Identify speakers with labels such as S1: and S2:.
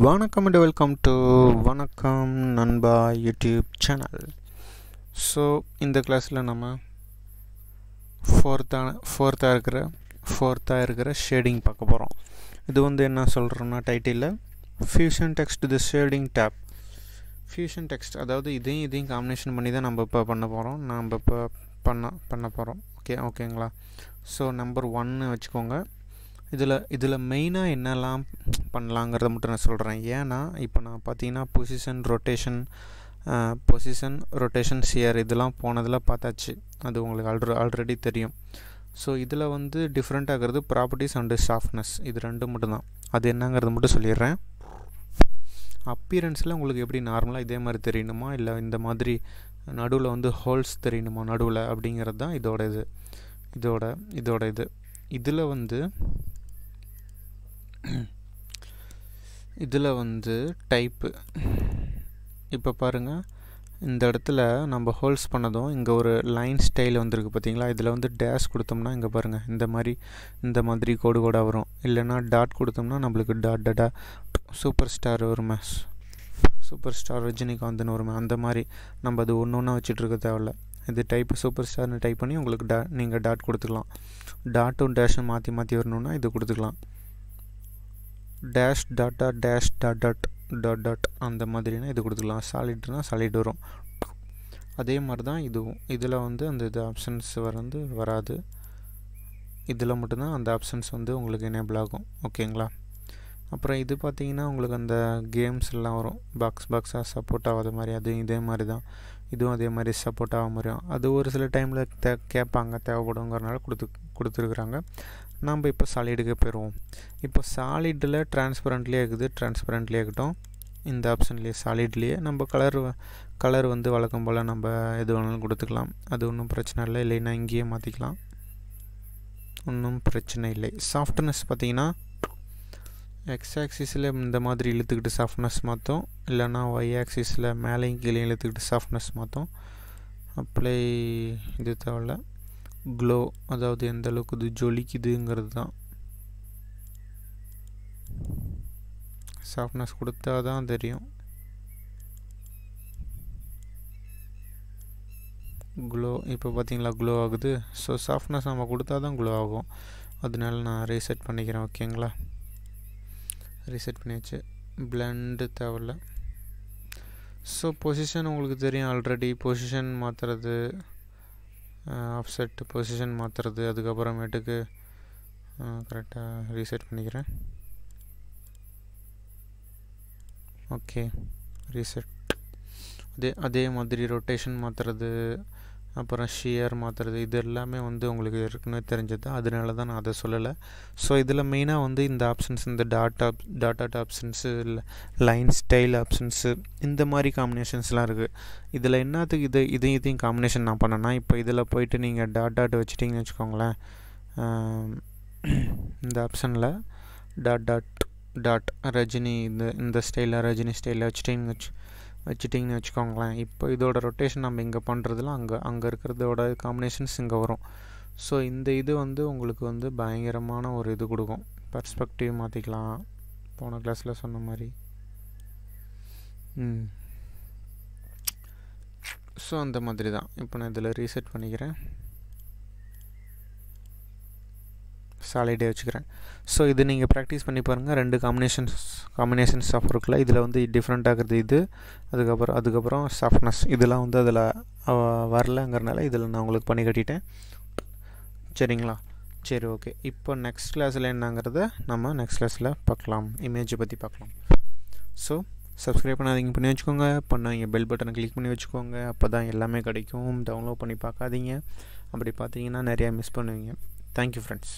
S1: வணக்கம் and welcome to வணக்கம் நண்பா யூடியூப் சேனல் ஸோ இந்த கிளாஸில் நம்ம ஃபோர்த்தான ஃபோர்த்தாக இருக்கிற ஃபோர்த்தாக இருக்கிற ஷேடிங் பார்க்க போகிறோம் இது வந்து என்ன சொல்கிறோன்னா டைட்டிலில் fusion text the shading tab fusion text அதாவது இதையும் இதையும் காம்பினேஷன் பண்ணி தான் நம்ம இப்போ பண்ண போகிறோம் நம்ம இப்போ பண்ண பண்ண போகிறோம் ஓகே ஓகேங்களா ஸோ நம்பர் ஒன்னு வச்சுக்கோங்க. இதில் இதில் மெயினாக என்னெல்லாம் பண்ணலாங்கிறத மட்டும் நான் சொல்கிறேன் ஏன்னா இப்போ நான் பார்த்தீங்கன்னா position rotation position rotation shear இதெல்லாம் போனதில் பார்த்தாச்சு. அது உங்களுக்கு ஆல்ரெ ஆல்ரெடி தெரியும். ஸோ இதில் வந்து டிஃப்ரெண்ட் ஆகிறது ப்ராப்பர்ட்டிஸ் அண்டு சாஃப்ட்னஸ் இது ரெண்டு மட்டும்தான் அது என்னங்கிறது மட்டும் சொல்லிடுறேன். அப்பியரன்ஸில் உங்களுக்கு எப்படி நார்மலாக இதே மாதிரி தெரியணுமா? இல்லை இந்த மாதிரி நடுவில் வந்து ஹோல்ஸ் தெரியணுமா? நடுவில் அப்படிங்கிறது தான் இதோட இது. இதோட இதோட இது. இதில் வந்து இதில் வந்து டைப்பு. இப்போ பாருங்கள் இந்த இடத்துல நம்ம ஹோல்ஸ் பண்ணதும் இங்கே ஒரு லைன் ஸ்டைல் வந்திருக்கு பார்த்தீங்களா? இதில் வந்து டேஷ் கொடுத்தோம்னா இங்கே பாருங்கள் இந்த மாதிரி இந்த மாதிரி கோடு கோடாக வரும். இல்லைன்னா டாட் கொடுத்தோம்னா நம்மளுக்கு டாட் டடா சூப்பர் ஸ்டார் வருமே சூப்பர் ஸ்டார் ரஜினிகாந்த்னு வருமே அந்த மாதிரி நம்ம அது ஒன்று ஒன்றா வச்சுட்ருக்க தேவையில்ல. இது டைப் சூப்பர் ஸ்டார்னு டைப் பண்ணி உங்களுக்கு டா நீங்கள் டாட் கொடுத்துக்கலாம். டாட்டும் டேஷும் மாற்றி மாற்றி வரணுன்னா இது கொடுத்துக்கலாம். Dash tata dash dot dot dot dot அந்த மாதிரினா இது கொடுத்துக்கலாம். சாலிட்னா சாலிட் வரும். அதே மாதிரி தான் இதுவும் இதில் வந்து அந்த இது ஆப்ஷன்ஸ் வந்து வராது. இதில் மட்டும்தான் அந்த ஆப்ஷன்ஸ் வந்து உங்களுக்கு எனேபிள் ஆகும். ஓகேங்களா அப்புறம் இது பார்த்தீங்கன்னா உங்களுக்கு அந்த கேம்ஸ் எல்லாம் வரும். பாக்ஸ் பாக்ஸாக சப்போர்ட் ஆகாத மாதிரி அது இதே மாதிரி தான் இதுவும் அதே மாதிரி சப்போர்ட் ஆக முடியும் அது ஒரு சில டைமில் தே கேட்பாங்க தேவைப்படுங்கிறனால கொடுத்து கொடுத்துருக்குறாங்க. நம்ம இப்போ சாலிடுக்கு போயிடுவோம் இப்போ சாலிடில் டிரான்ஸ்பரண்ட்லேயே இருக்குது டிரான்ஸ்பரண்ட்லேயே இருக்கட்டும். இந்த ஆப்ஷன்லேயே சாலிட்லேயே நம்ம கலர் கலர் வந்து வழக்கம் போல் நம்ம எது வேணாலும் கொடுத்துக்கலாம். அது ஒன்றும் பிரச்சனை இல்லை. இல்லைன்னா இங்கேயே மாற்றிக்கலாம் ஒன்றும் பிரச்சனை இல்லை. சாஃப்ட்னஸ் பார்த்திங்கன்னா எக்ஸ் ஆக்சிஸில் இந்த மாதிரி இழுத்துக்கிட்டு சாஃப்ட்னஸ் மாற்றும் இல்லைன்னா ஒய் ஆக்சிஸில் மேலேயும் கீழே இழுத்துக்கிட்டு சாஃப்ட்னஸ் மாற்றும் அப்ளை இது தேவையில்ல. க்ளோ அதாவது எந்த அளவுக்கு இது ஜொலிக்குதுங்கிறது தான் சாஃப்ட்னஸ் கொடுத்தா தான் தெரியும். க்ளோ இப்போ பார்த்தீங்களா க்ளோ ஆகுது. ஸோ சாஃப்ட்னஸ் நம்ம கொடுத்தா தான் க்ளோ ஆகும். அதனால நான் ரீசெட் பண்ணிக்கிறேன் ஓகேங்களா ரீசெட் பண்ணியாச்சு. பிளண்டு தேவையில்ல. ஸோ பொசிஷன் உங்களுக்கு தெரியும் ஆல்ரெடி பொசிஷன் மாற்றுறது ஆஃப்செட் பொசிஷன் மாற்றுறது அதுக்கப்புறமேட்டுக்கு கரெக்டாக ரீசெட் பண்ணிக்கிறேன். ஓகே ரீசெட் அதே அதே மாதிரி ரொட்டேஷன் மாற்றுறது அப்புறம் ஷியர் மாற்றுறது இது எல்லாமே வந்து உங்களுக்கு இருக்குன்னு தெரிஞ்சது. அதனால தான் நான் அதை சொல்லலை. ஸோ இதில் மெயினாக வந்து இந்த ஆப்ஷன்ஸ் இந்த டாட் ஆப் டாட் ஆப்ஷன்ஸு இல்லை லைன் ஸ்டைல் ஆப்ஷன்ஸு இந்த மாதிரி காம்பினேஷன்ஸ்லாம் இருக்குது இதில் என்னத்துக்கு இது இதையும் இதையும் காம்பினேஷன் நான் பண்ணேன்னா இப்போ இதில் போயிட்டு நீங்கள் டாட் டாட் வச்சுக்கோங்களேன் இந்த ஆப்ஷனில் டாட் டாட் டாட் ரஜினி இந்த இந்த ஸ்டைலில் ரஜினி ஸ்டைலில் வச்சுட்டிங்கன்னு வச்சு வச்சுட்டிங்கன்னு வச்சுக்கோங்களேன். இப்போ இதோட ரொட்டேஷன் நம்ம இங்கே பண்ணுறதுல அங்கே அங்கே இருக்கிறதோட காம்பினேஷன்ஸ் இங்கே வரும். ஸோ இந்த இது வந்து உங்களுக்கு வந்து பயங்கரமான ஒரு இது கொடுக்கும். பர்ஸ்பெக்டிவ் மாற்றிக்கலாம் போன கிளாஸில் சொன்ன மாதிரி. ம். ஸோ அந்த மாதிரி தான் இப்போ நான் இதில் ரீசெட் பண்ணிக்கிறேன். சாலிடே வச்சுக்கிறேன். ஸோ இது நீங்கள் ப்ராக்டிஸ் பண்ணி பாருங்கள் ரெண்டு காம்பினேஷன்ஸ் காம்பினேஷன்ஸ் ஆஃப் இருக்குல்ல இதில் வந்து டிஃப்ரெண்ட் ஆகிறது இது அதுக்கப்புறம் அதுக்கப்புறம் சாஃப்ட்னஸ் இதெல்லாம் வந்து அதில் வரலங்கிறனால இதில் நான் உங்களுக்கு பண்ணி கட்டிட்டேன். சரிங்களா? சரி ஓகே இப்போ நெக்ஸ்ட் கிளாஸில் என்னங்கிறத நம்ம நெக்ஸ்ட் கிளாஸில் பார்க்கலாம். இமேஜை பற்றி பார்க்கலாம். ஸோ சப்ஸ்கிரைப் பண்ணாதீங்க. பண்ணி வச்சுக்கோங்க பண்ணாங்க பெல் பட்டனை கிளிக் பண்ணி வச்சுக்கோங்க. அப்போ தான் எல்லாமே கிடைக்கும். டவுன்லோட் பண்ணி பார்க்காதீங்க. அப்படி பார்த்தீங்கன்னா நிறையா மிஸ் பண்ணுவீங்க. Thank you friends